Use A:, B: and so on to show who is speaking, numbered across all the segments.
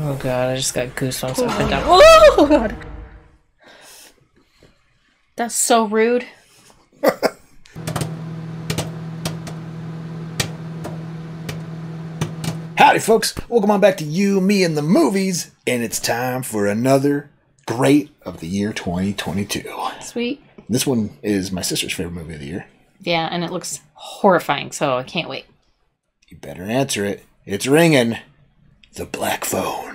A: Oh god, I just got goosebumps up and down. Oh god. That's so rude.
B: Howdy, folks. Welcome on back to You, Me, and the Movies. And it's time for another great of the year 2022.
A: Sweet.
B: This one is my sister's favorite movie of the year.
A: Yeah, and it looks horrifying, so I can't wait.
B: You better answer it. It's ringing. The Black Phone.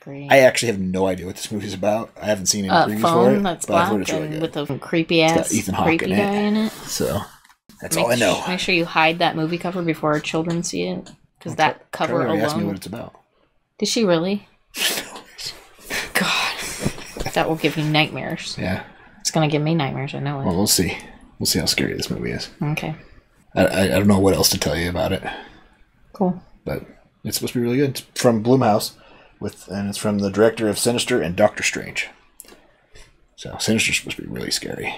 A: Great.
B: I actually have no idea what this movie's about. I haven't seen any
A: uh,
B: previews for it,
A: that's
B: but I've heard it's really good.
A: with the creepy ass
B: Ethan Hawke
A: creepy
B: in
A: in it.
B: so that's
A: Make
B: all I know.
A: su- make sure you hide that movie cover before our children see it, because that cover
B: already asked me what it's about.
A: Did she really? God, that will give you nightmares.
B: Yeah.
A: It's gonna give me nightmares. I know it.
B: Well, we'll see. We'll see how scary this movie is.
A: Okay,
B: I, I, I don't know what else to tell you about it.
A: cool.
B: but it's supposed to be really good. It's from Blumhouse, with and it's from the director of Sinister and Doctor Strange. So Sinister's supposed to be really scary.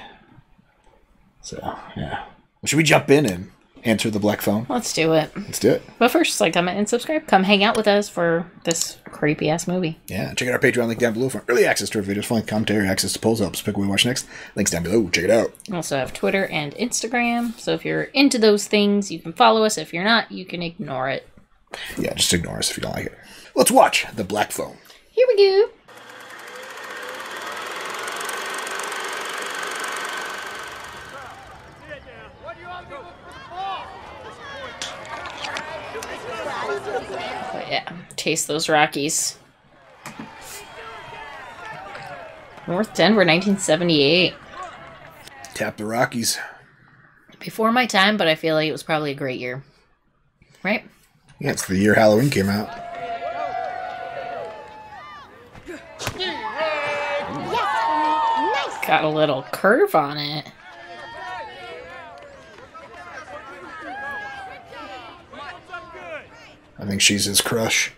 B: So yeah, well, should we jump in and answer the black phone?
A: Let's do it.
B: Let's do it.
A: But first, like, comment and subscribe. Come hang out with us for this creepy ass movie.
B: Yeah, check out our Patreon link down below for early access to our videos, fun commentary, access to polls, helps pick what we watch next. Links down below. Check it out.
A: We also have Twitter and Instagram. So if you're into those things, you can follow us. If you're not, you can ignore it.
B: Yeah, just ignore us if you don't like it. Let's watch the black phone.
A: Here we go. But yeah, taste those Rockies. North Denver, 1978.
B: Tap the Rockies.
A: Before my time, but I feel like it was probably a great year. Right?
B: Yeah, it's the year Halloween came out.
A: Got a little curve on it.
B: I think she's his crush.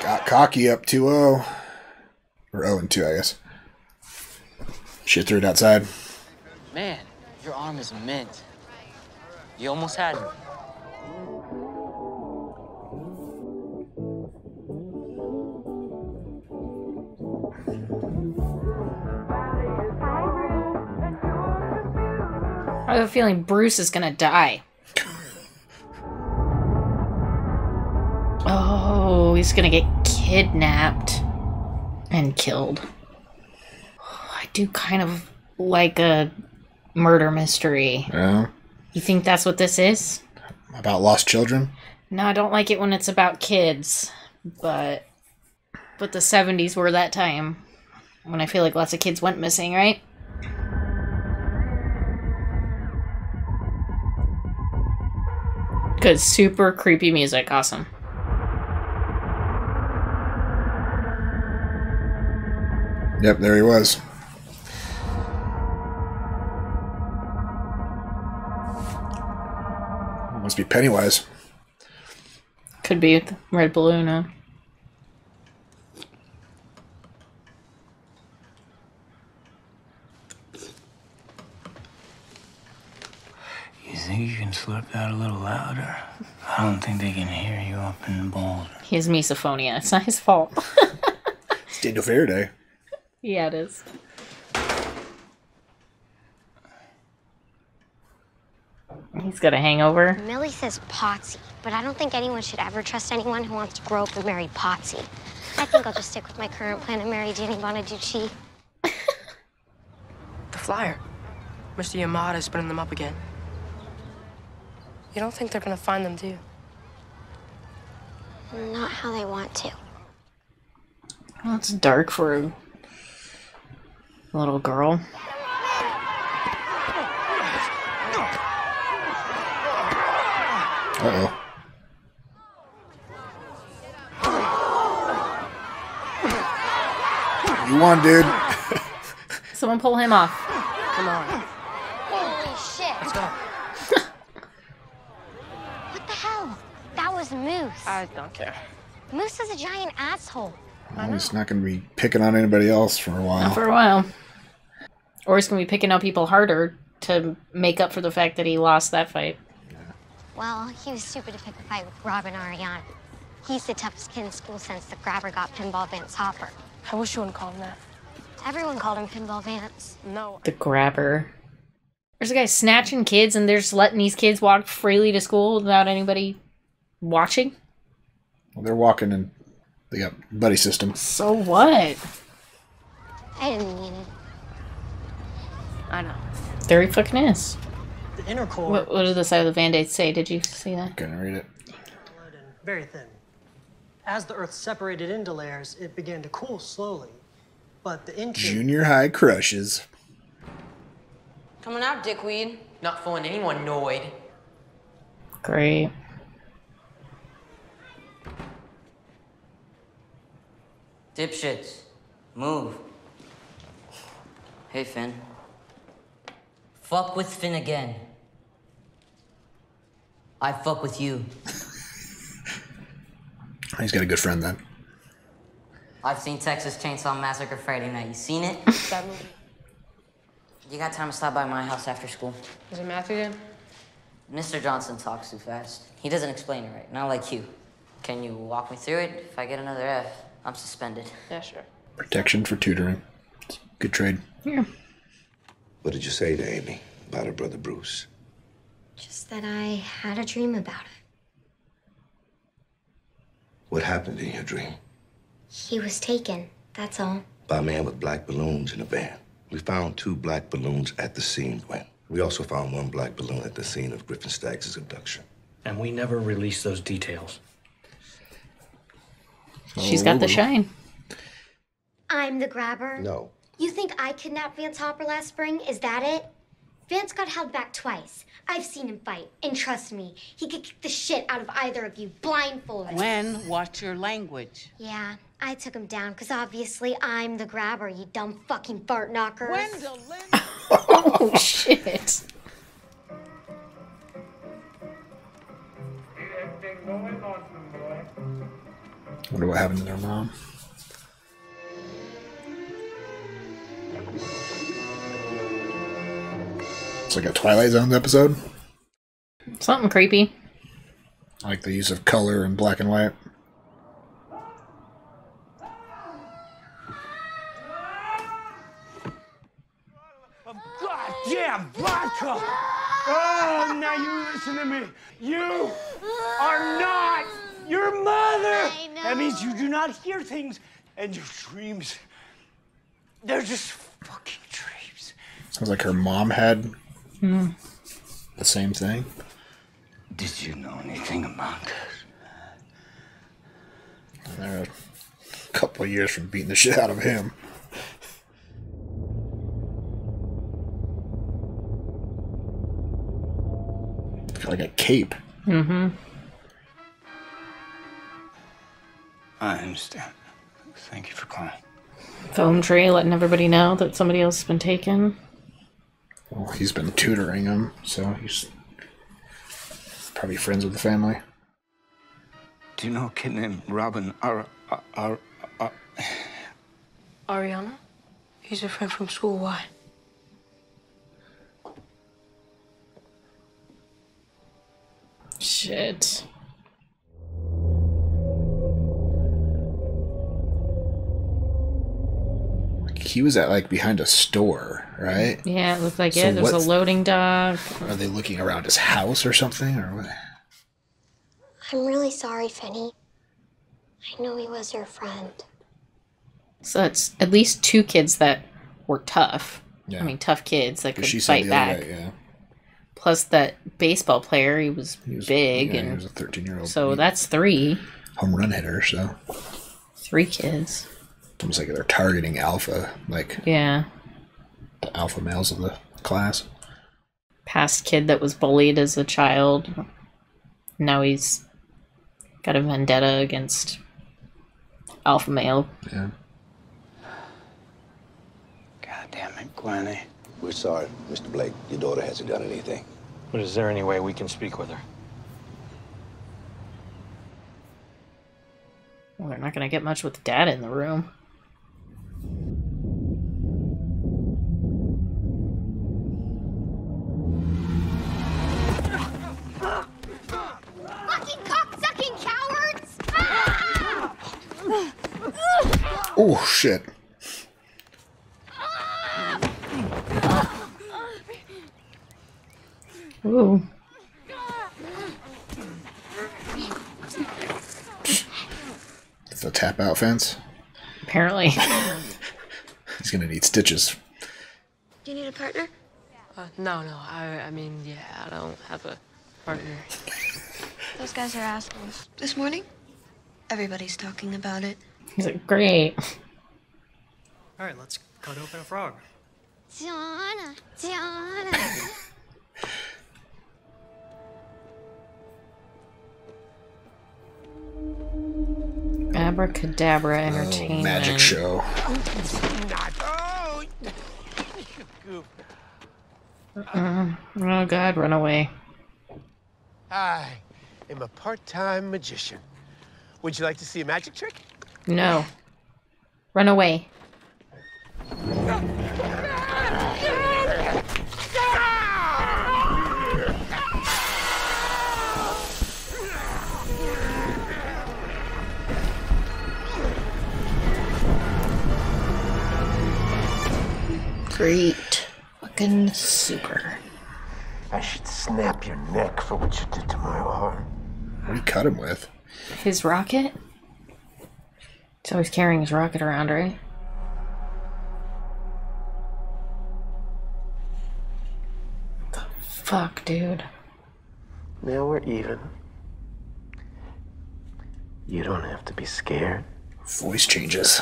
B: Got cocky up 2 0. Or 0 and 2, I guess. Shit threw it outside.
C: Man, your arm is mint. You almost had me.
A: I have a feeling Bruce is gonna die. Oh, he's gonna get kidnapped and killed. Oh, I do kind of like a murder mystery.
B: Yeah.
A: You think that's what this is?
B: About lost children.
A: No, I don't like it when it's about kids, but but the 70s were that time when I feel like lots of kids went missing, right? Good, super creepy music, awesome.
B: Yep, there he was. Must be Pennywise.
A: Could be with Red Balloon, huh?
D: You think you can slurp that a little louder? I don't think they can hear you up in Boulder.
A: He has misophonia. It's not his fault.
B: It's Daniel Faraday.
A: yeah, it is. He's got a hangover.
E: Millie says Potsy, but I don't think anyone should ever trust anyone who wants to grow up and marry Potsy. I think I'll just stick with my current plan and marry Danny Bonaduce.
F: The flyer. Mr. Yamada Yamada's putting them up again. You don't think they're gonna find them, do you?
E: Not how they want to.
A: Well, it's dark for a little girl.
B: Uh oh. You won, dude.
A: Someone pull him off.
F: Come on,
E: Holy shit!
F: let's go.
E: What the hell? That was Moose.
F: I don't care.
E: Moose is a giant asshole.
B: Well, he's not going to be picking on anybody else for a while.
A: For a while. Or he's gonna be picking on people harder to make up for the fact that he lost that fight.
E: Well, he was stupid to pick a fight with Robin Arellano. He's the toughest kid in school since the grabber got Pinball Vance Hopper.
F: I wish you wouldn't call him that.
E: Everyone called him Pinball Vance.
F: No.
A: The grabber. There's a guy snatching kids, and they're just letting these kids walk freely to school without anybody watching.
B: Well, they're walking and they got uh, buddy system.
A: So what?
E: I didn't mean it.
F: I know.
A: There he fucking is.
G: The inner core
A: What, what did the side of the band aid say? Did you see that?
B: Couldn't read it.
G: very thin. As the Earth separated into layers, it began to cool slowly. But the interior
B: Junior high crushes.
H: Coming out, dickweed.
C: Not fooling anyone, Noid.
A: Great.
H: Dipshits. Move. Hey, Finn. Fuck with Finn again. I fuck with you.
B: He's got a good friend then.
H: I've seen Texas Chainsaw Massacre Friday night. You seen it?
F: That movie.
H: You got time to stop by my house after school?
F: Is it math again?
H: Mr. Johnson talks too fast. He doesn't explain it right, not like you. Can you walk me through it? If I get another F, I'm suspended.
F: Yeah, sure.
B: Protection for tutoring. Good trade.
I: What did you say to Amy about her brother Bruce?
E: Just that I had a dream about it.
I: What happened in your dream?
E: He was taken, that's all.
I: By a man with black balloons in a van. We found two black balloons at the scene, Gwen. We also found one black balloon at the scene of Griffin Staggs' abduction.
J: And we never released those details.
A: She's got the oh. shine.
E: I'm the grabber.
I: No.
E: You think I kidnapped Vance Hopper last spring? Is that it? Vance got held back twice. I've seen him fight, and trust me, he could kick the shit out of either of you blindfolded.
K: Gwen, watch your language.
E: Yeah, I took him down because obviously I'm the grabber, you dumb fucking fart knockers.
K: Gwendolyn!
A: Oh shit.
B: Wonder what happened to their mom. It's like a Twilight Zone episode.
A: Something creepy.
B: I like the use of color and black and white.
D: Goddamn vodka! Oh, now you listen to me. You are not your mother. That means you do not hear things, and your dreams, they're just fucking dreams.
B: Sounds like her mom had the same thing.
D: Did you know anything about this?
B: They're a couple of years from beating the shit out of him. Got like a cape.
A: Mm-hmm.
D: I understand. Thank you for calling.
A: Foam tree letting everybody know that somebody else has been taken.
B: Well, he's been tutoring him, so he's probably friends with the family.
D: Do you know a kid named Robin Ar Ar Ar? Ar-
F: Ariana? He's a friend from school. Why?
A: Shit.
B: He was at like behind a store, right?
A: Yeah, it looked like
B: So
A: it. There's a loading dock.
B: Are they looking around his house or something, or what?
E: I'm really sorry, Finny. I know he was your friend.
A: So that's at least two kids that were tough.
B: Yeah.
A: I mean, tough kids that could
B: She
A: fight back.
B: day, yeah.
A: Plus that baseball player, he was,
B: was-
A: big,
B: yeah,
A: and
B: he was a 13-year-old.
A: So that's three,
B: home run hitter, so
A: three kids.
B: It's almost like they're targeting alpha, like
A: Yeah,
B: the alpha males of the class.
A: past kid that was bullied as a child. Now he's got a vendetta against alpha male.
B: Yeah.
D: God damn it, Gwenny.
I: We're sorry, Mr. Blake. Your daughter hasn't done anything.
J: But is there any way we can speak with her?
A: Well, they're not gonna get much with dad in the room.
B: Oh shit!
A: Ooh.
B: It's a tap out fence.
A: Apparently.
B: He's gonna need stitches.
L: Do you need a partner?
F: Uh, no, no. I, I mean, yeah, I don't have a partner.
L: Those guys are assholes. This morning, everybody's talking about it.
A: He's like, great.
G: All right, let's cut open a frog.
E: Tiana, Tiana.
A: Abracadabra Entertainment.
B: Oh, Magic show.
A: Uh, oh god, run away.
M: I am a part-time magician. Would you like to see a magic trick?
A: No. Run away. Great. Fucking super.
M: I should snap your neck for what you did to my arm.
B: What do you cut him with?
A: His rocket? He's always carrying his rocket around, right? The fuck, dude.
M: Now we're even. You don't have to be scared.
B: Voice changes.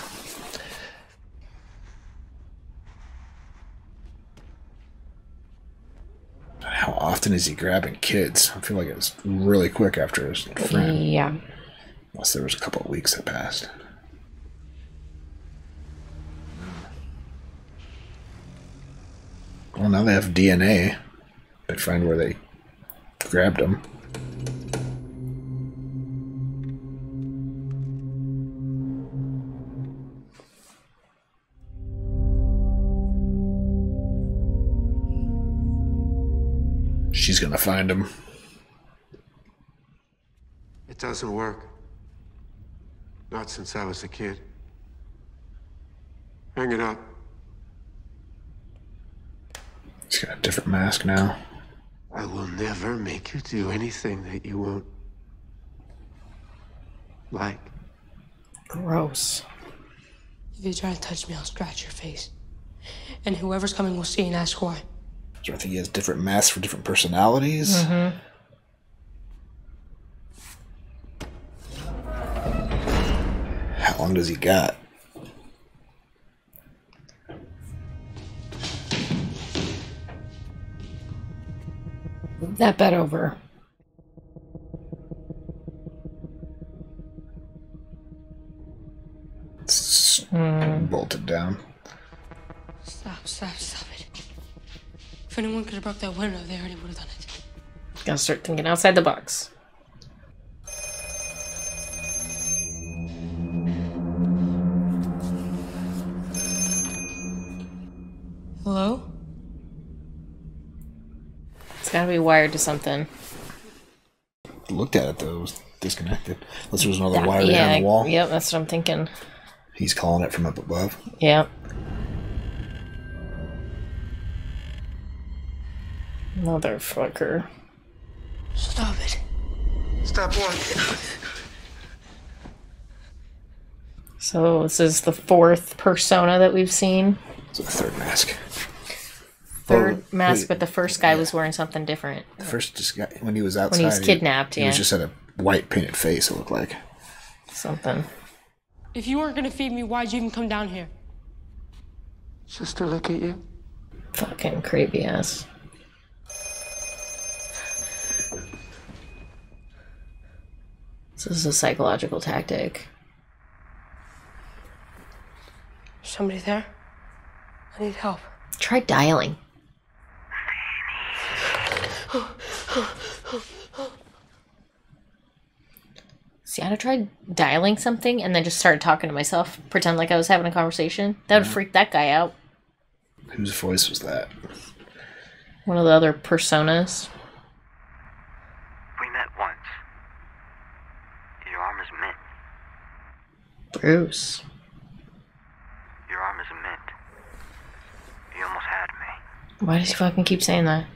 B: How often is he grabbing kids? I feel like it was really quick after his friend.
A: Yeah.
B: Unless there was a couple of weeks that passed. Well, now they have DNA. They find where they grabbed them. She's gonna find him.
N: It doesn't work. Not since I was a kid. Hang it up.
B: He's got a different mask now.
N: I will never make you do anything that you won't like.
A: Gross.
F: If you try to touch me, I'll scratch your face. And whoever's coming will see and ask why.
B: So I think he has different masks for different personalities.
A: Mm-hmm.
B: How long does he got?
A: That bed over.
B: It's
A: Hmm.
B: bolted down.
F: Stop, stop, stop it. If anyone could have broke that window, they already would have done it.
A: Gotta start thinking outside the box.
F: Hello?
A: It's gotta be wired to something.
B: Looked at it though, it was disconnected. Unless there was another
A: That-
B: wire
A: yeah,
B: down the wall.
A: Yep, that's what I'm thinking.
B: He's calling it from up above.
A: Yep. Motherfucker.
F: Stop it.
N: Stop what?
A: So this is the fourth persona that we've seen.
B: So the third mask.
A: Third
B: Oh,
A: mask,
B: wait.
A: but the first guy was wearing something different.
B: The first just got when he was outside.
A: When he was kidnapped,
B: he,
A: yeah.
B: was just had a white painted face. It looked like.
A: Something.
F: If you weren't gonna feed me, why'd you even come down here?
N: Just to look at you.
A: Fucking creepy ass. This is a psychological tactic.
F: Somebody there? I need help.
A: Try dialing. See, I tried dialing something and then just started talking to myself, pretend like I was having a conversation. That would mm. freak that guy out.
B: Whose voice was that?
A: One of the other personas.
O: We met once. Your arm is mint.
A: Bruce. Your arm is mint. You almost had me. Why does he fucking keep saying that?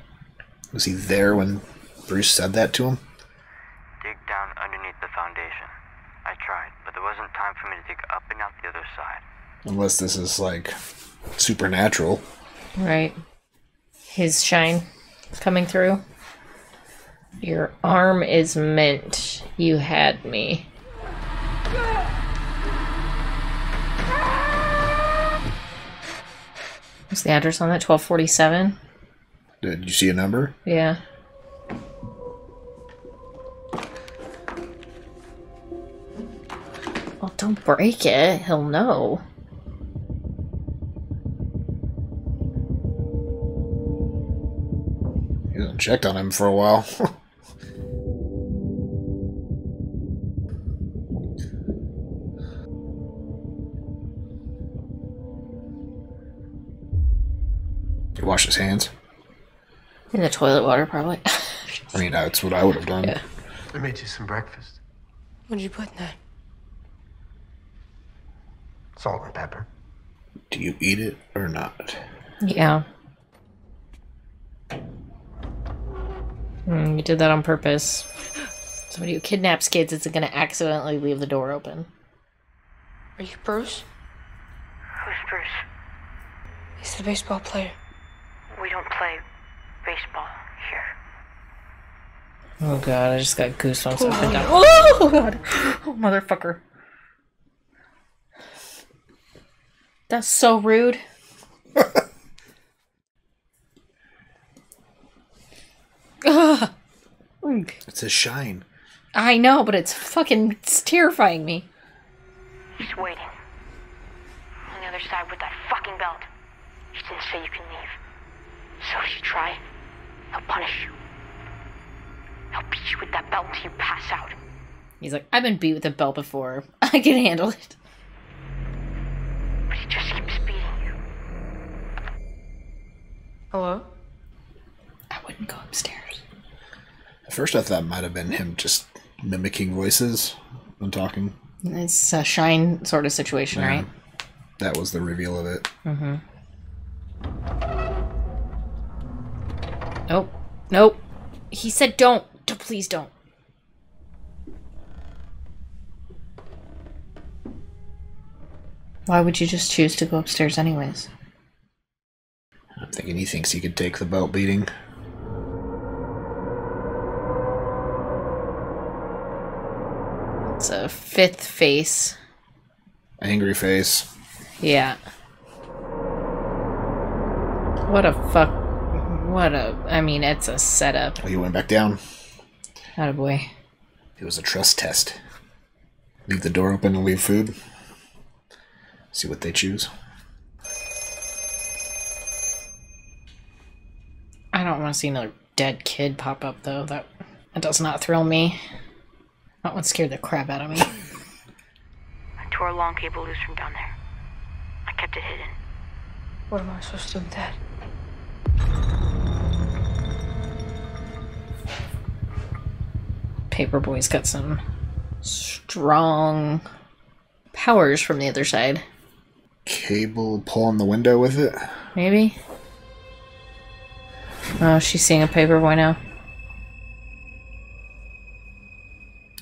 B: Was he there when Bruce said that to him?
O: Dig down underneath the foundation. I tried, but there wasn't time for me to dig up and out the other side.
B: Unless this is like supernatural.
A: Right. His shine coming through. Your arm is mint. You had me. What's the address on that? 1247?
B: Did you see a number?
A: Yeah. Well, don't break it. He'll know.
B: He hasn't checked on him for a while. he washed his hands.
A: In the toilet water, probably.
B: I mean, that's what I would have done.
A: Yeah.
N: I made you some breakfast.
F: What did you put in that?
N: Salt and pepper.
B: Do you eat it or not?
A: yeah. Mm, you did that on purpose. Somebody who kidnaps kids isn't gonna accidentally leave the door open.
F: Are you Bruce?
K: Who's Bruce?
F: He's the baseball player.
K: We don't play baseball here.
A: Oh god, I just got goosebumps up and down. Oh god! Oh, motherfucker. That's so rude. Ugh.
B: It's a shine.
A: I know, but it's fucking it's terrifying me.
K: He's waiting. On the other side with that fucking belt. He didn't say you can leave. So if you try, he'll punish you. He'll beat you with that belt until you pass out.
A: He's like, I've been beat with a belt before. I can handle it.
K: But he just keeps beating you.
F: Hello?
A: I wouldn't go upstairs.
B: At first, I thought it might have been him just mimicking voices and talking.
A: It's a shine sort of situation,
B: Yeah.
A: right?
B: That was the reveal of it.
A: Mm-hmm. Nope. Nope. He said don't. D- Please don't. Why would you just choose to go upstairs anyways?
B: I'm thinking he thinks he could take the belt beating.
A: It's a fifth face.
B: Angry face.
A: Yeah. What a fuck. What a. I mean, it's a setup.
B: Oh, he went back down.
A: Not a boy.
B: It was a trust test. Leave the door open and leave food. See what they choose.
A: I don't want to see another dead kid pop up though. That that does not thrill me. That one scared the crap out of me.
K: I tore a long cable loose from down there. I kept it hidden.
F: What am I supposed to do with that?
A: Paperboy's got some strong powers from the other side.
B: Cable pulling the window with it.
A: Maybe? Oh, she's seeing a paperboy now.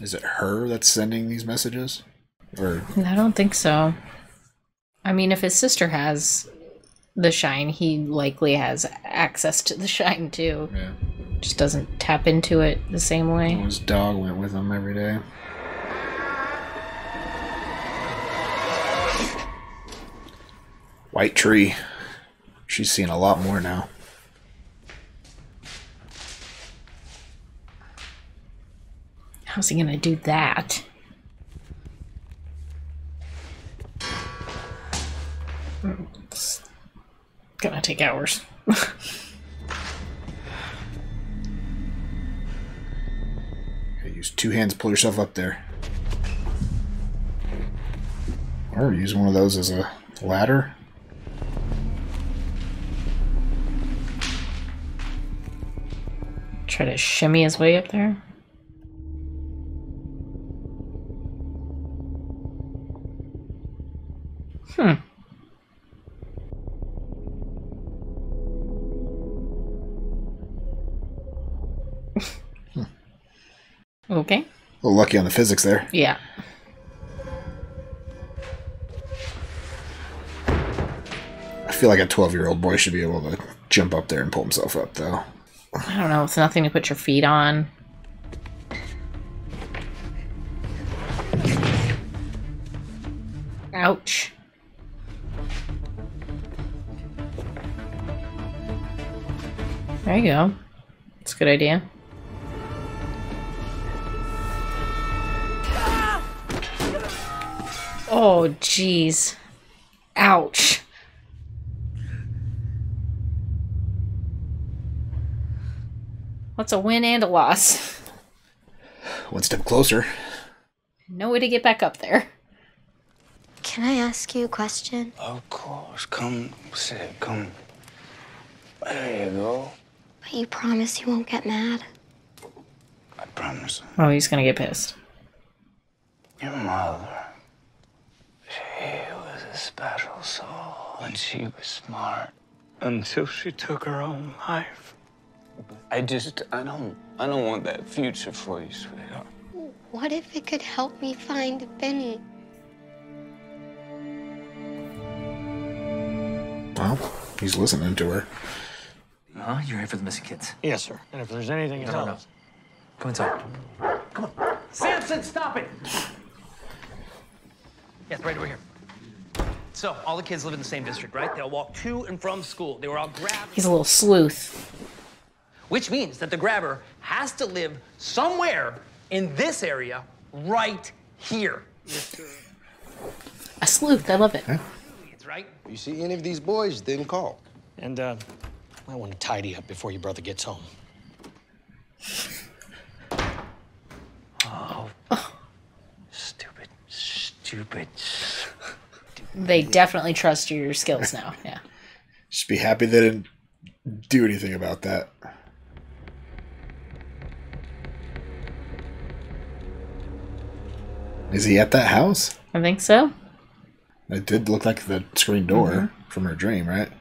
B: Is it her that's sending these messages? Or
A: I don't think so. I mean, if his sister has the shine, he likely has access to the shine too.
B: Yeah.
A: Just doesn't tap into it the same way.
B: his dog went with him every day? White tree. She's seen a lot more now.
A: How's he gonna do that? It's gonna take hours.
B: two hands, pull yourself up there. Or use one of those as a ladder.
A: Try to shimmy his way up there.
B: A little lucky on the physics there.
A: Yeah.
B: I feel like a 12 year old boy should be able to jump up there and pull himself up, though.
A: I don't know. It's nothing to put your feet on. Ouch. There you go. That's a good idea. Oh, jeez. Ouch. What's a win and a loss?
B: One step closer.
A: No way to get back up there.
E: Can I ask you a question?
P: Of course. Come sit. Come. There you go.
E: But you promise you won't get mad?
P: I promise.
A: Oh, he's gonna get pissed.
P: Your mother. She was a special soul, and she was smart until she took her own life. I just, I don't, I don't want that future for you, sweetheart.
E: What if it could help me find Benny?
B: Well, he's listening to her.
Q: Huh? You're here for the missing kids?
J: Yes, sir. And if there's anything
Q: No, no, no.
J: else.
Q: Come on.
R: Samson, stop it! Yes, right over here. So, all the kids live in the same district, right? They all walk to and from school. They were all grabbed,
A: He's a little sleuth.
R: which means that the grabber has to live somewhere in this area right here.
A: A sleuth. I love it.
R: It's right.
S: You see any of these boys, didn't call.
J: And, uh, I want to tidy up before your brother gets home.
P: Oh. Stupid, stupid.
A: They definitely trust your skills now. Yeah.
B: Just be happy they didn't do anything about that. Is he at that house?
A: I think so.
B: It did look like the screen door
A: Mhm.
B: from her dream, right?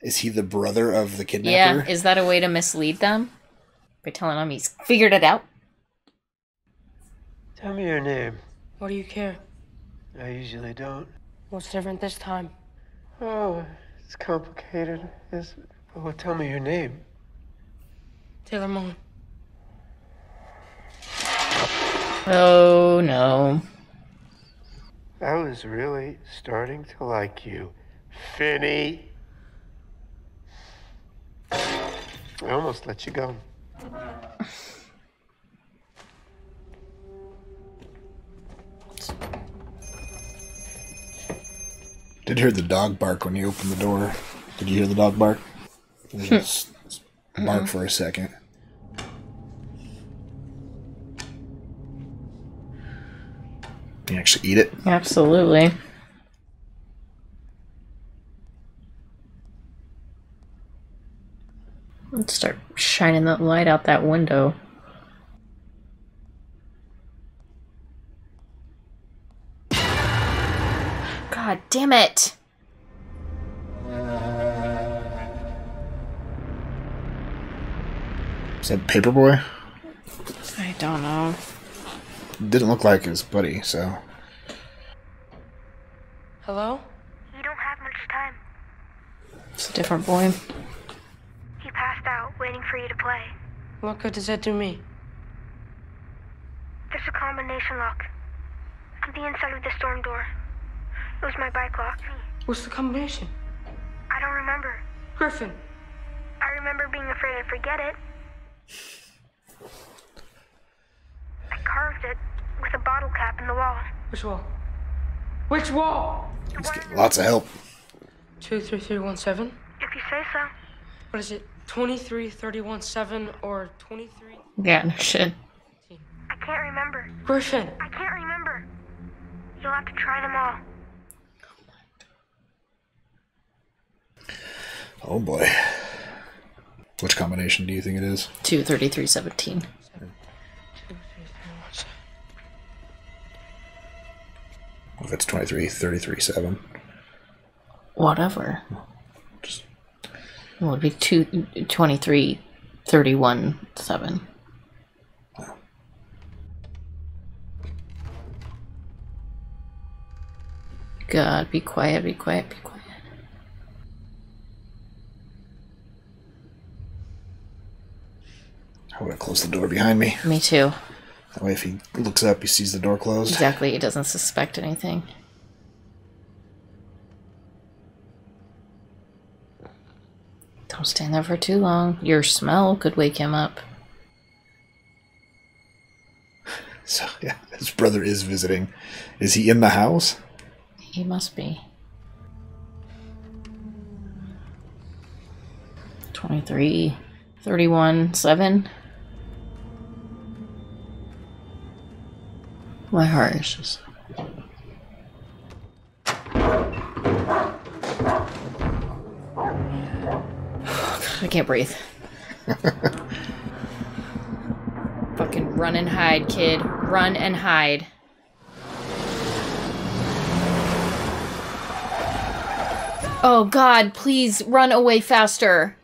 B: Is he the brother of the kidnapper?
A: Yeah.
B: kidnapper?
A: Is that a way to mislead them? By telling them he's figured it out?
M: Tell me your name.
F: What do you care?
M: I usually don't.
F: What's different this time?
M: Oh, it's complicated. Is well, tell me your name.
F: Taylor Mullen.
A: Oh no.
M: I was really starting to like you, Finny. I almost let you go.
B: Did hear the dog bark when you opened the door. Did you hear the dog bark? Hmm. Just bark for a second. You actually eat it?
A: Absolutely. Let's start shining that light out that window. Damn it!
B: Is that Paperboy?
A: I don't know.
B: Didn't look like his buddy, so.
F: Hello?
K: You don't have much time.
A: It's a different boy.
K: He passed out, waiting for you to play.
F: What good does that do me?
K: There's a combination lock on the inside of the storm door. It was my bike lock.
F: What's the combination?
K: I don't remember.
F: Griffin.
K: I remember being afraid I'd forget it. I carved it with a bottle cap in the wall.
F: Which wall? Which wall?
B: He's getting lots of help.
F: Two three three one seven.
K: If you say so.
F: What is it? Twenty three thirty one seven or twenty three?
A: Yeah, no shit.
K: I can't remember.
F: Griffin.
K: I can't remember. You'll have to try them all.
B: Oh boy. Which combination do you think it is?
A: Two thirty-three seventeen.
B: If it's 23337? 7.
A: Whatever. Just... It would be two, 7. God, be quiet, be quiet, be quiet.
B: I would have closed the door behind me.
A: Me too.
B: That way, if he looks up, he sees the door closed.
A: Exactly, he doesn't suspect anything. Don't stand there for too long. Your smell could wake him up.
B: So, yeah, his brother is visiting. Is he in the house?
A: He must be. 23, 31, 7. My heart is just. I can't breathe. Fucking run and hide, kid. Run and hide. Oh god, please run away faster.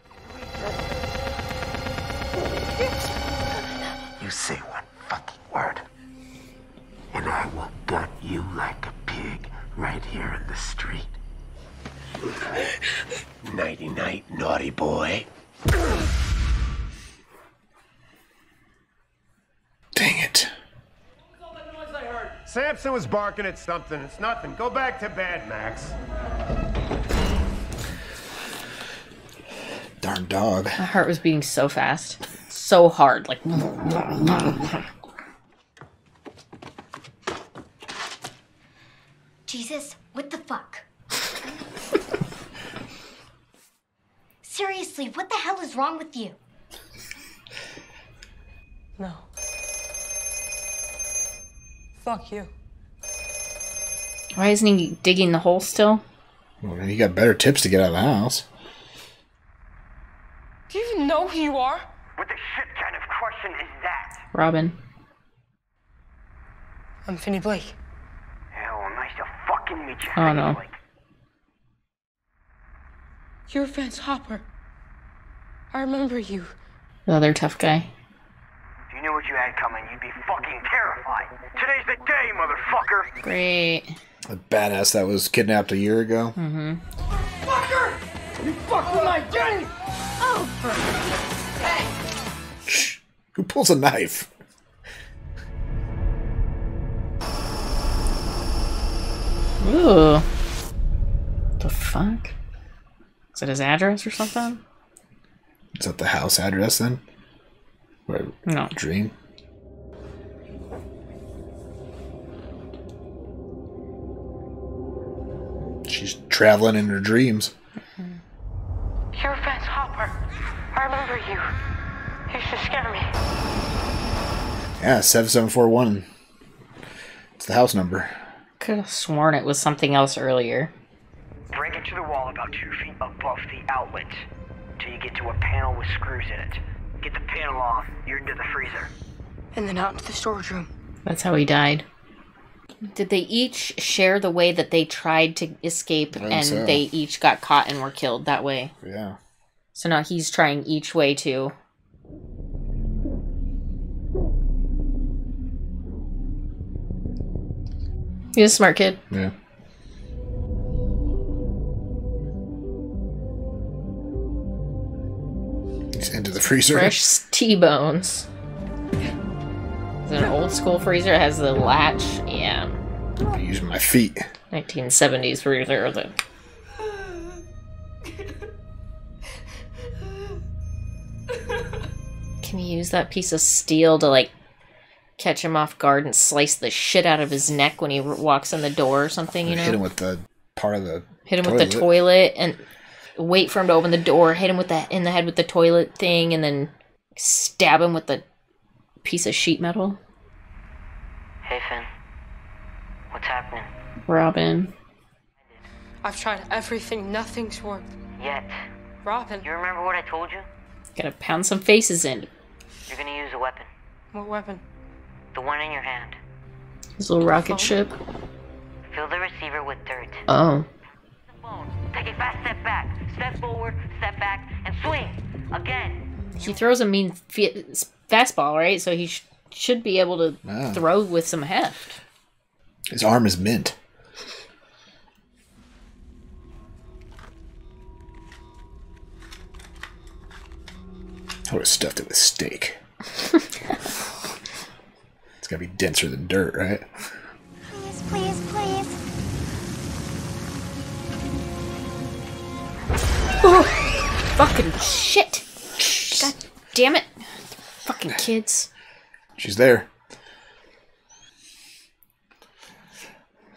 M: Nighty night, naughty boy.
B: Dang it.
M: Samson was barking at something. It's nothing. Go back to bed, Max.
B: Darn dog.
A: My heart was beating so fast. So hard. Like.
E: Jesus, what the fuck? Seriously, what the hell is wrong with you?
F: No. Fuck you.
A: Why isn't he digging the hole still?
B: Well, he got better tips to get out of the house.
F: Do you even know who you are?
O: What the shit kind of question is that?
A: Robin.
F: I'm Finney Blake.
O: Hell, nice to fucking meet you.
A: Oh no.
F: You're Vance Hopper. I remember you.
A: The other tough guy.
O: If you knew what you had coming, you'd be fucking terrified. Today's the day, motherfucker.
A: Great.
B: A badass that was kidnapped a year ago.
A: Mm-hmm.
D: Fucker! You fucked with my Jenny! Oh,
B: Who pulls a knife?
A: Ooh. The fuck? Is that his address or something?
B: Is that the house address then? Or
A: No.
B: Dream? She's traveling in her dreams.
F: You're Vance Hopper. I remember you. You used to scare me.
B: Yeah, 7741. It's the house number.
A: Could have sworn it was something else earlier.
O: Break it to the wall about two feet above the outlet till you get to a panel with screws in it. Get the panel off, you're into the freezer.
F: And then out into the storage room.
A: That's how he died. Did they each share the way that they tried to escape and
B: so.
A: they each got caught and were killed that way?
B: Yeah.
A: So now he's trying each way too. He's a smart kid.
B: Yeah. Freezer.
A: Fresh T-bones. Is an old school freezer? It has the latch. Yeah.
B: Using my feet.
A: 1970s freezer. The Can you use that piece of steel to like catch him off guard and slice the shit out of his neck when he walks in the door or something? You know,
B: Hit him with the part of the
A: hit him with the toilet and wait for him to open the door. Hit him with the in the head with the toilet thing, and then stab him with the piece of sheet metal.
C: Hey, Finn. What's happening?
A: Robin.
F: I've tried everything. Nothing's worked.
C: Yet.
F: Robin.
C: You remember what I told you?
A: Gotta pound some faces in.
C: You're gonna use a weapon.
F: What weapon?
C: The one in your hand.
A: His little rocket ship.
C: Fill the receiver with dirt.
A: Oh.
C: Take a fast step back step forward, step back, and swing again.
A: He throws a mean fastball, right? So he sh should be able to
B: ah.
A: throw with some heft.
B: His arm is mint. I would have stuffed it with steak. it's gotta be denser than dirt, right?
A: Fucking shit. God damn it. Fucking kids.
B: She's there.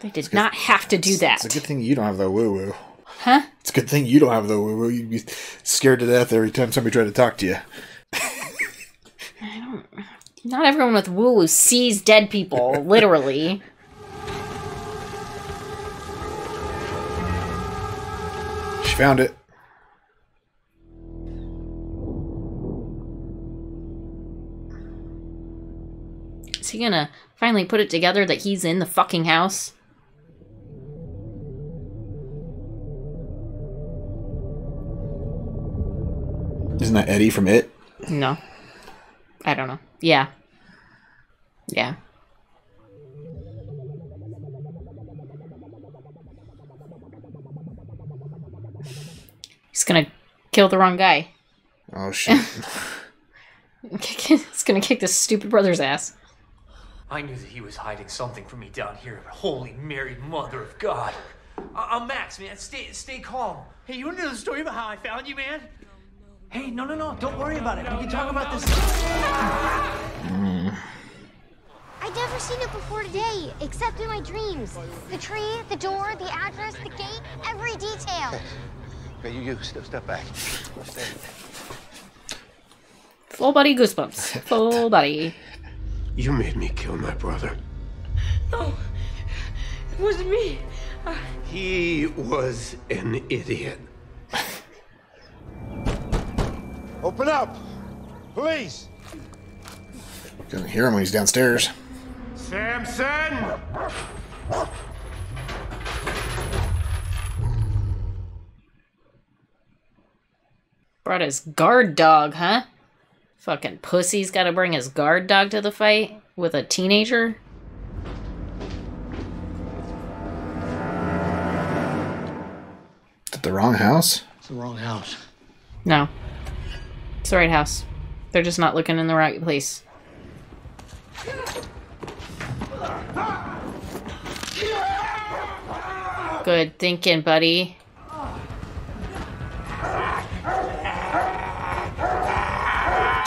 A: They did not have to do that.
B: It's a good thing you don't have the woo woo.
A: Huh?
B: It's a good thing you don't have the woo woo. You'd be scared to death every time somebody tried to talk to you.
A: Not everyone with woo woo sees dead people, literally.
B: She found it.
A: He gonna finally put it together that he's in the fucking house?
B: Isn't that Eddie from It?
A: No. I don't know. Yeah. Yeah. He's gonna kill the wrong guy.
B: Oh shit.
A: He's gonna kick this stupid brother's ass.
Q: I knew that he was hiding something from me down here, but holy Mary, Mother of God. I- I'm Max, man. Stay, stay calm.
D: Hey, you want to know the story about how I found you, man? Hey, no, no, no. Don't worry about it. We can talk about this.
E: I'd never seen it before today, except in my dreams. The tree, the door, the address, the gate, every detail.
S: Okay, you, you step, step back. Stay.
A: Full body goosebumps. Full body.
N: You made me kill my brother.
L: No, it wasn't me. Uh,
N: He was an idiot.
S: Open up! Please!
B: Doesn't hear him when he's downstairs.
N: Samson!
A: Brought his guard dog, huh? Fucking pussy's gotta bring his guard dog to the fight with a teenager?
B: Is it the wrong house?
J: It's the wrong house.
A: No. It's the right house. They're just not looking in the right place. Good thinking, buddy.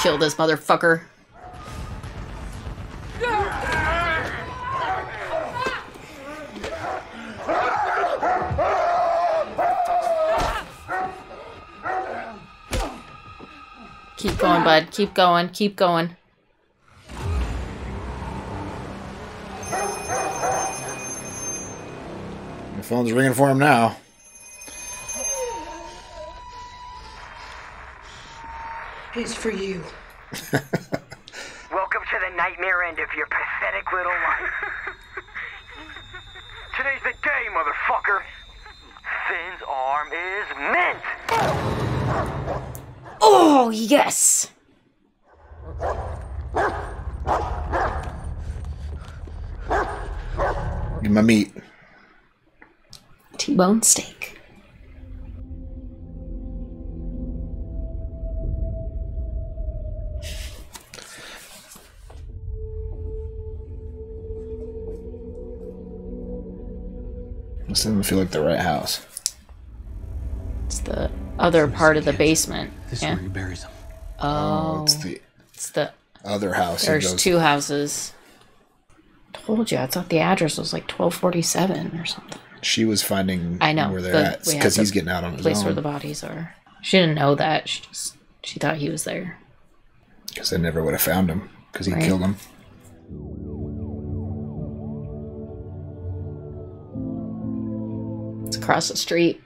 A: Kill this motherfucker. Keep going, bud. Keep going. Keep going.
B: The phone's ringing for him now.
L: It's for you.
O: Welcome to the nightmare end of your pathetic little life. Today's the day, motherfucker. Finn's arm is mint.
A: Oh, yes!
B: Give him a meat.
A: T-bone steak.
B: This doesn't feel like the right house.
A: It's the other part of the basement.
J: This
A: yeah.
J: is where he buries them.
A: Oh.
B: oh, it's the
A: it's the
B: other house.
A: There's
B: goes-
A: two houses. Told you, I thought the address was like twelve forty seven or something.
B: She was finding
A: I know
B: where they're
A: the-
B: at because
A: the
B: he's getting out on his
A: place where the bodies are. She didn't know that. She just she thought he was there.
B: Because they never would have found him because he
A: Right.
B: killed him.
A: Across the street.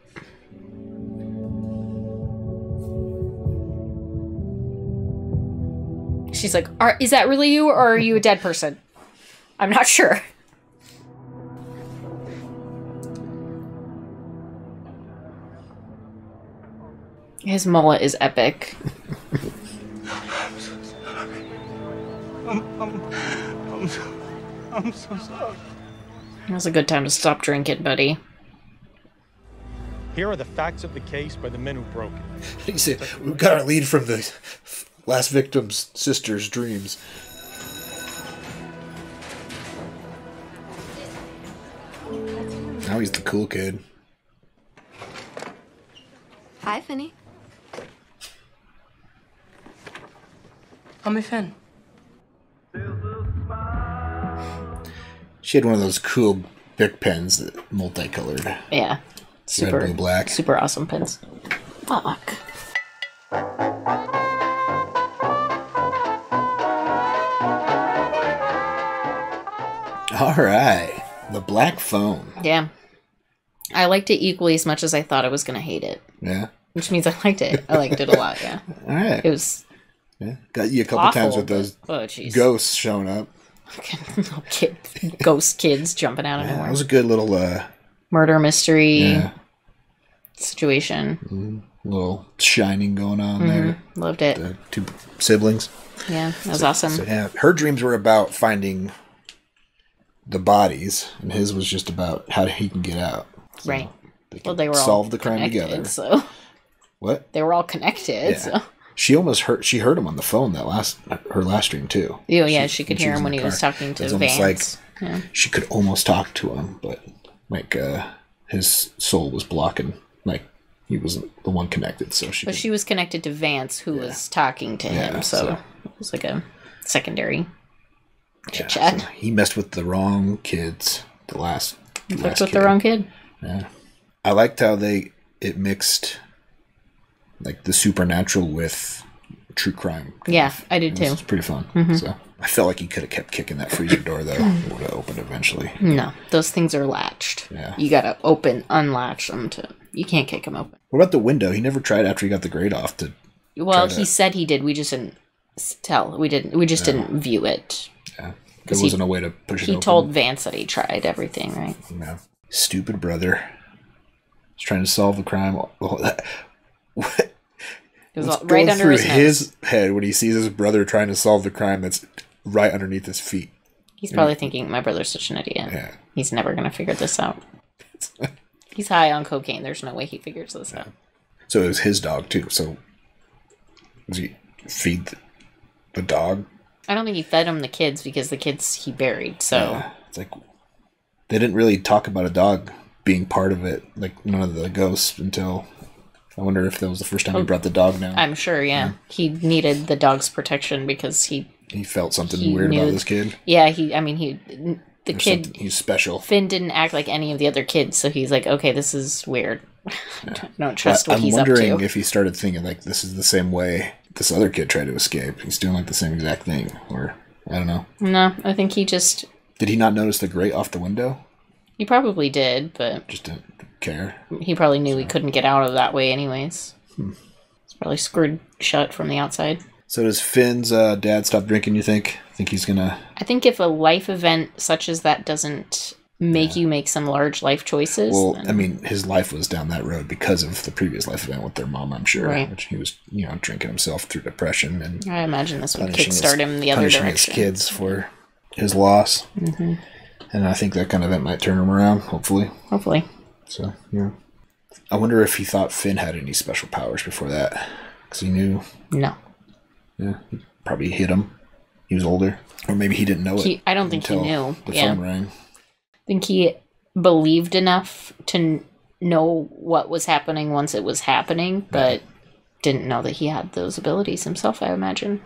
A: She's like, are, "Is that really you, or are you a dead person?" I'm not sure. His mullet is epic.
D: I'm, I'm, I'm, so, I'm so sorry.
A: Now's a good time to stop drinking, buddy.
T: Here are the facts of the case by the men who broke it.
B: He said, "We've got our lead from the last victim's sister's dreams. Now he's the cool kid.
L: Hi, Finny.
F: Call me Finn.
B: She had one of those cool Bic pens that multicolored.
A: Yeah. Super
B: blue, black.
A: Super awesome pins. Fuck.
B: All right, the black phone.
A: Yeah. I liked it equally as much as I thought I was gonna hate it.
B: Yeah.
A: Which means I liked it. I liked it a lot, yeah.
B: All right.
A: It was
B: Yeah, got you a couple
A: Awful,
B: times with
A: but-
B: those
A: oh,
B: ghosts showing up.
A: kid ghost kids jumping out of
B: Yeah,
A: nowhere.
B: that was a good little uh,
A: Murder mystery
B: Yeah.
A: Situation.
B: little shining going on
A: Mhm.
B: there.
A: Loved it.
B: The two siblings.
A: Yeah, that was
B: So-
A: awesome.
B: so, yeah, her dreams were about finding the bodies, and his was just about how he can get out.
A: right. Well, they were all
B: solve the crime together.
A: So
B: What?
A: they were all connected.
B: Yeah.
A: So
B: She almost heard. She heard him on the phone that last her last stream too.
A: Oh, yeah, she could
B: when
A: hear him when he was talking to
B: It was
A: Vance.
B: Like
A: Yeah.
B: She could almost talk to him, but like uh, his soul was blocking. Like he wasn't the one connected, so she.
A: but she was connected to Vance, who was talking to him. So,
B: so-
A: it was like a secondary
B: yeah,
A: chit chat.
B: so he messed with the wrong kids. The last.
A: Fucked
B: last
A: with the wrong kid.
B: Yeah. I liked how they it mixed like the supernatural with true crime.
A: Yeah, I did
B: It was
A: too.
B: pretty fun.
A: Mhm.
B: So I felt like he could have kept kicking that freezer door though. Hmm. It would have opened eventually.
A: No, those things are latched.
B: Yeah.
A: You gotta open, unlatch them to. You can't kick them open.
B: What about the window? He never tried after he got the grade off to.
A: Well, he
B: to-
A: said he did. We just didn't tell. We didn't. We just
B: Yeah.
A: didn't view it.
B: Yeah. There wasn't a way to push it
A: He
B: open.
A: told Vance that he tried everything. Right.
B: No. Stupid brother. He's trying to solve the crime. Oh?
A: It was right under
B: through
A: his
B: his head when he sees his brother trying to solve the crime that's right underneath his feet.
A: He's probably thinking, "My brother's such an idiot.
B: Yeah.
A: He's never gonna figure this out." He's high on cocaine. There's no way he figures this out.
B: So it was his dog too. So does he feed the, the dog?
A: I don't think he fed him the kids because the kids he buried. So
B: Yeah. It's like they didn't really talk about a dog being part of it, like none of the ghosts until I wonder if that was the first time he
A: Oh,
B: brought the dog down.
A: I'm sure. Yeah, he needed the dog's protection because he
B: he felt something
A: he
B: weird
A: knew-
B: about this kid.
A: Yeah, he. I mean, he. The
B: Or
A: kid.
B: he's special.
A: Finn didn't act like any of the other kids, so he's like, okay, this is weird. I don't trust what
B: I'm
A: he's up
B: wondering if he started thinking like this is the same way this other kid tried to escape. He's doing like the same exact thing, or I don't know.
A: No, I think he just
B: Did he not notice the grate off the window?
A: he probably did, but
B: Just didn't care.
A: he probably knew he couldn't get out of that way anyways.
B: Hmm.
A: It's probably screwed shut from the outside.
B: So does Finn's uh, dad stop drinking? You think? Think he's gonna?
A: I think if a life event such as that doesn't make you make some large life choices,
B: Well,
A: then-
B: I mean, his life was down that road because of the previous life event with their mom. I'm sure,
A: Right.
B: which he was, you know, drinking himself through depression and
A: I imagine this would kickstart him the other
B: punishing
A: direction.
B: his kids for his loss.
A: hmm
B: And I think that kind of event might turn him around. Hopefully.
A: Hopefully.
B: So yeah. I wonder if he thought Finn had any special powers before that, because he knew.
A: No.
B: Yeah, probably hit him. He was older, or maybe he didn't know it.
A: I don't think he knew,
B: The
A: yeah.
B: phone rang.
A: I think he believed enough to know what was happening once it was happening, but didn't know that he had those abilities himself, I imagine.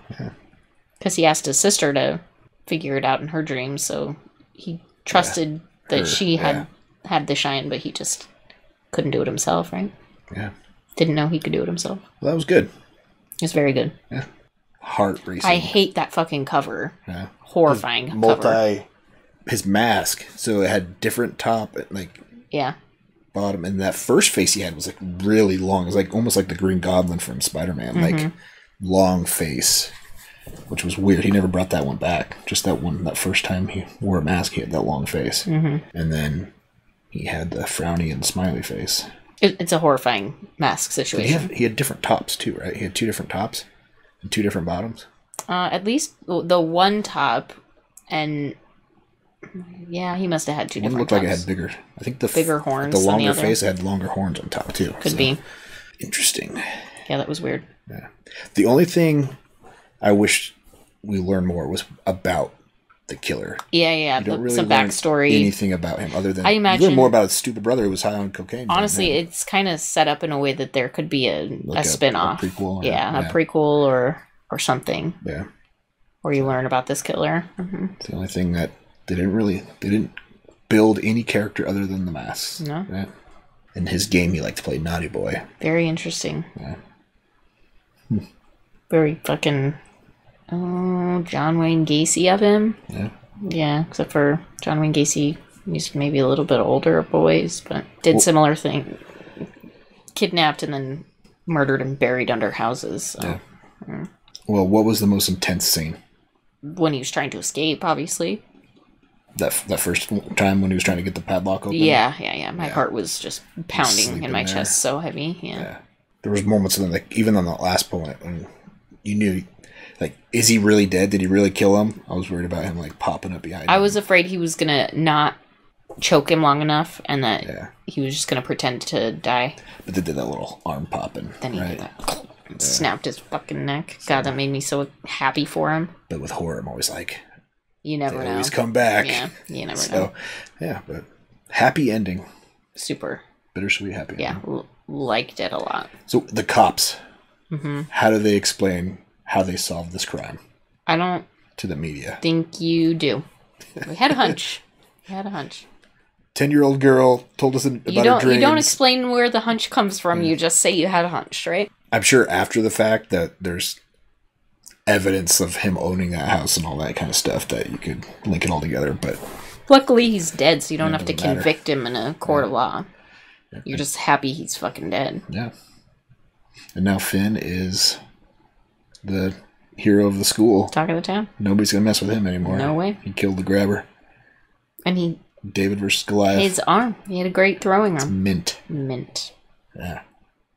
A: Because he asked his sister to figure it out in her dreams, so he trusted that
B: Her,
A: she had
B: yeah.
A: had the shine, but he just couldn't do it himself, right?
B: Yeah.
A: Didn't know he could do it himself.
B: Well, that was good.
A: It's very good.
B: Heart racing.
A: I hate that fucking cover.
B: Yeah.
A: Horrifying
B: His
A: cover.
B: multi. His mask, so it had different top, and, like
A: Yeah.
B: bottom, and that first face he had was like really long. It was like almost like the Green Goblin from Spider Man, like
A: Mhm.
B: long face, which was weird. He never brought that one back. Just that one, that first time he wore a mask, he had that long face,
A: Mhm.
B: and then he had the frowny and smiley face.
A: It, it's a horrifying mask
B: But he
A: situation.
B: had, he had different tops too, right? He had two different tops and two different bottoms.
A: Uh, at least the one top, and yeah, he must have had two
B: One
A: different.
B: looked like it had bigger. I think the
A: Bigger horns
B: The
A: than the
B: longer face had longer horns on top too.
A: Could
B: so-
A: be.
B: interesting.
A: Yeah, that was weird. Yeah.
B: The only thing I wish we learned more was about the killer.
A: Yeah, yeah.
B: You don't really
A: some backstory.
B: anything about him other than
A: I
B: you
A: imagine-
B: learn more about his stupid brother who was high on cocaine.
A: Honestly, it's kind of set up in a way that there could be a,
B: Like
A: a,
B: a-
A: spin off.
B: a prequel
A: yeah,
B: yeah.
A: a prequel or or something.
B: Yeah.
A: Where you learn about this killer. hmm
B: It's the only thing that they didn't really they didn't build any character other than the masks.
A: No.
B: Yeah. In his game, he liked to play naughty boy.
A: Very interesting.
B: Yeah.
A: Very fucking. Oh, John Wayne Gacy of him.
B: Yeah.
A: Yeah, except for John Wayne Gacy, he's maybe a little bit older boys, but did
B: Well-
A: similar thing. Kidnapped and then murdered and buried under houses. So.
B: Yeah.
A: mm.
B: Well, what was the most intense scene?
A: When he was trying to escape, obviously.
B: That that first time when he was trying to get the padlock open.
A: Yeah, yeah, yeah. My heart was just pounding
B: sleeping
A: in my
B: there.
A: chest, so heavy. Yeah.
B: There was moments in like even on the last point when you knew, like, is he really dead? Did he really kill him? I was worried about him like popping up behind.
A: I
B: him.
A: was afraid he was gonna not choke him long enough, and that he was just gonna pretend to die.
B: But they did that little arm popping.
A: Then he
B: right?
A: did that. and Snapped his fucking neck. God, that made me so happy for him.
B: But with horror, I'm always like,
A: You never
B: they
A: know.
B: always come back.
A: Yeah, you never
B: so,
A: know.
B: Yeah, but happy ending.
A: Super.
B: Bittersweet happy.
A: Yeah, l- liked it a lot.
B: So the cops,
A: hmm
B: how do they explain how they solved this crime
A: I don't
B: to the media?
A: think you do. We had a hunch. We had a hunch.
B: Ten year old girl told us about
A: You
B: her
A: don't.
B: dreams.
A: You don't explain where the hunch comes from. You just say you had a hunch, right?
B: I'm sure after the fact that there's evidence of him owning that house and all that kind of stuff that you could link it all together. But
A: Luckily, he's dead, so you don't have to
B: doesn't matter.
A: convict him in a court of law. You're just happy he's fucking dead.
B: yeah, and now Finn is the hero of the school.
A: Talk of the town.
B: Nobody's gonna mess with him anymore.
A: No way.
B: He killed the grabber.
A: And he
B: David versus Goliath.
A: his arm. He had a great throwing arm.
B: mint.
A: Mint.
B: Yeah,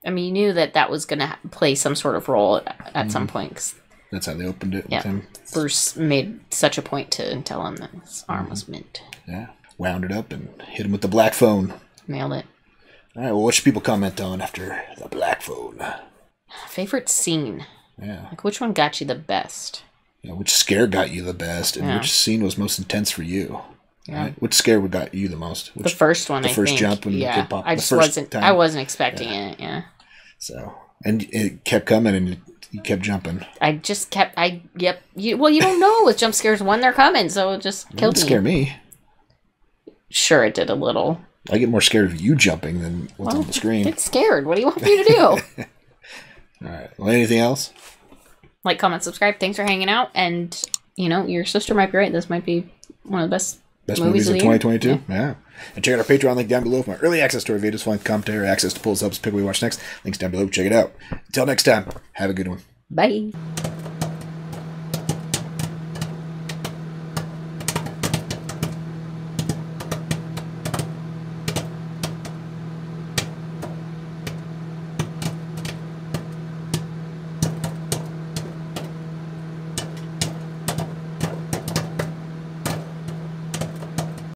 A: I mean, you knew that that was going to play some sort of role at, at some
B: Mhm.
A: point. 'cause,
B: that's how they opened it
A: yeah,
B: with him.
A: Bruce made such a point to tell him that his arm was mint.
B: Yeah, wound it up and hit him with the black phone.
A: Nailed it.
B: All right, well, what should people comment on after the black phone?
A: Favorite scene.
B: Yeah.
A: Like which one got you the best?
B: Know, which scare got you the best, and
A: Yeah.
B: which scene was most intense for you?
A: Yeah.
B: Right? Which scare would got you the most? Which,
A: the first one.
B: the
A: I
B: first
A: think.
B: jump when
A: yeah,
B: the kid popped.
A: I
B: the
A: just
B: first
A: wasn't.
B: time.
A: I wasn't expecting it. Yeah.
B: So, and it kept coming, and you kept jumping.
A: I just kept. I yep. You, well, you don't know with jump scares when they're coming, so it just
B: It
A: killed
B: didn't
A: me.
B: scare me.
A: Sure, it did a little.
B: I get more scared of you jumping than what's
A: Well,
B: on the screen.
A: Get scared. What do you want me to do?
B: All right. Well, anything else?
A: like, comment, subscribe. Thanks for hanging out. And you know, your sister might be right. This might be one of the best,
B: Best movies, of
A: the year.
B: 2022. Yeah. And check out our Patreon link down below for my early access to our videos, fun commentary, access to polls, helps pick what we watch next. Links down below. Check it out. Until next time, have a good one.
A: Bye.